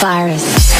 virus.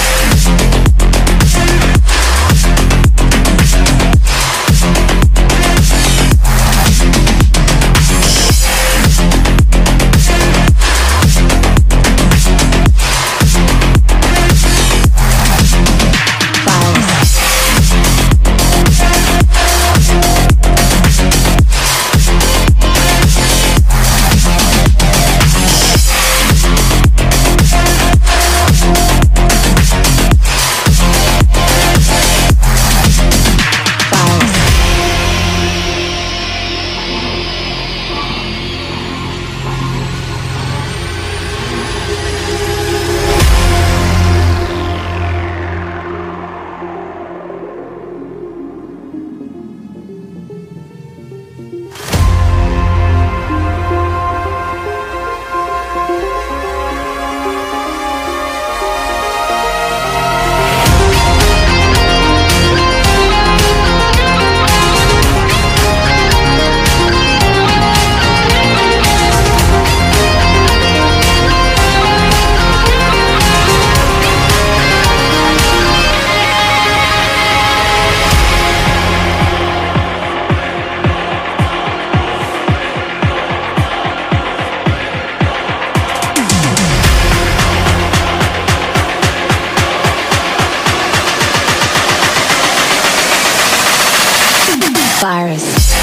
virus.